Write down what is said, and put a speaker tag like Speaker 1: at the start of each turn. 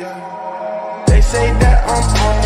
Speaker 1: They say that I'm on.